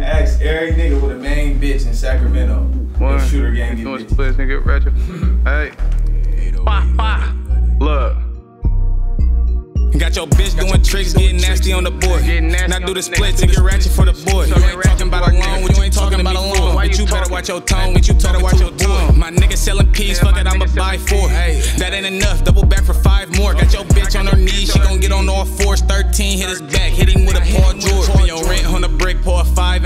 Ask every nigga with a main bitch in Sacramento. One. If shooter gang get Doing bitches. splits, nigga, ratchet. hey. Bah, bah. Look. Got your bitch doing tricks, getting nasty on the board. Now do the the splits and get ratchet for the boy. You ain't talking about a loan, what you ain't talking about a loan. Why But you you better watch your tone, but you better watch your tone. My nigga selling peas, fuck it, I'ma buy four. Hey, that ain't enough, double back for five more. Got your bitch on her knees, she gon' get on all fours. 13, hit his back, hit him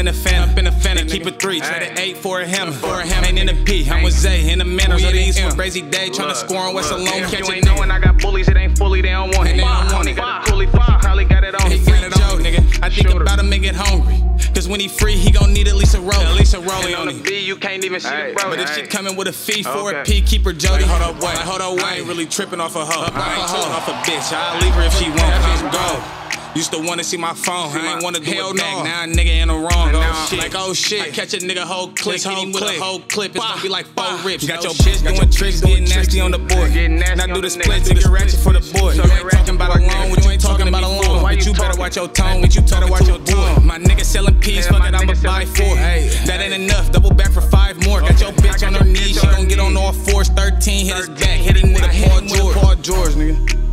a five in the fan, up in the fan, and keep it three. Try an eight for a for a. Ain't in the P, I'm with Zay, in the manor. So these for crazy day, tryna score on West alone, catch you ain't knowing I got bullies, it ain't fully, they don't want it. They don't want it. got a fully fuck, probably got it on. He got it on. nigga. I think about him and get hungry. Cause when he free, he gon' need at least a roll. At least a roll on on the him. B, you can't even see Hey, the bro. But if she coming with a fee oh, for a Okay. P, keep her Jody. Hold up, wait, hold up, wait. I ain't really tripping off a hoe. I ain't tripping off a bitch. I'll leave her if she want. I'm go. Used to wanna see my phone. I ain't wanna do Hell it back. no. Now a nigga in the wrong. And Oh shit. Like oh shit. I catch a nigga whole clip, hit him with a whole clip. It's gonna be like four rips. Got No your bitch doing your tricks, getting nasty on the board. Now do the nigga. splits the ratchet for the boy. So You ain't talking about a loan, what you ain't talking about a loan. But you you better watch your tone, but you better watch your tone. My nigga selling peas, fuck it, I'ma buy four. Hey, that ain't enough, double back for five more. Got your bitch on her knees, she gon' get on all fours. 13, hit his back, hit him with a Paul him with a George. Paul George, nigga.